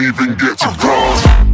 even get to cross.